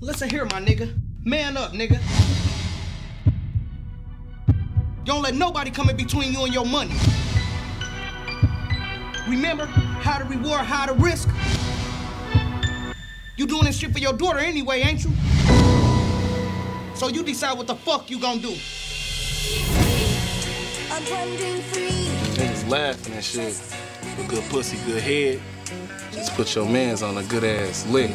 Listen here, my nigga. Man up, nigga. Don't let nobody come in between you and your money. Remember how to reward, how to risk. You doing this shit for your daughter anyway, ain't you? So you decide what the fuck you gonna do. Niggas laughing and shit. Good pussy, good head. Just put your mans on a good ass lick.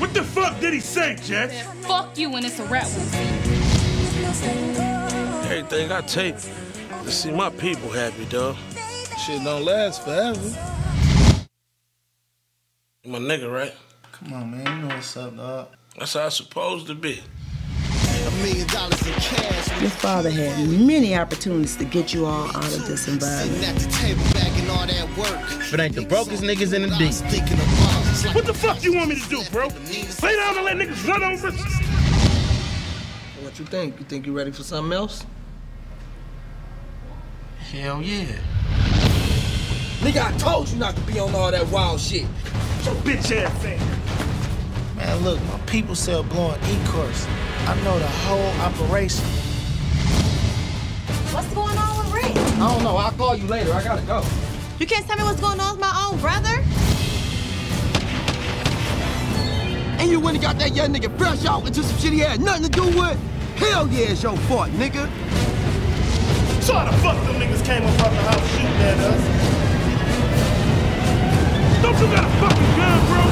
What the fuck did he say, Jet? Fuck you and it's a rap Everything I take to see my people happy, dog. Shit don't last forever. You my nigga, right? Come on, man. You know what's up, dog. That's how it's supposed to be. A million dollars in cash. Your father had many opportunities to get you all out of this environment. At the table bagging all that work. If it ain't the brokest niggas in the deep. Thinking of What the fuck you want me to do, bro? Lay down and let niggas run over us? What you think? You think you ready for something else? Hell yeah. Nigga, I told you not to be on all that wild shit. Your bitch ass thing. Man, look, my people sell blowing E-course. I know the whole operation. What's going on with Rick? I don't know. I'll call you later. I gotta go. You can't tell me what's going on with my own brother? And you went and got that young nigga fresh out into some shit he had nothing to do with? Hell yeah, it's your fault, nigga. So how the fuck them niggas came up out the house shooting at us? Don't you got a fucking gun, bro?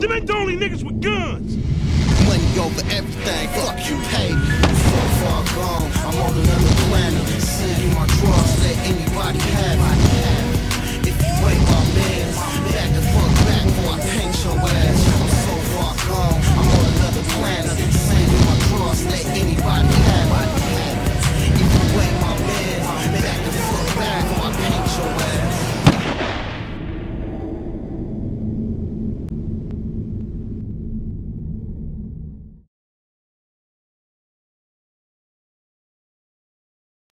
Them ain't the only niggas with guns. money over everything. Fuck you, hey. So far gone. I'm on another planet. Send you my drugs, let anybody have it.